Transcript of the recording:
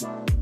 you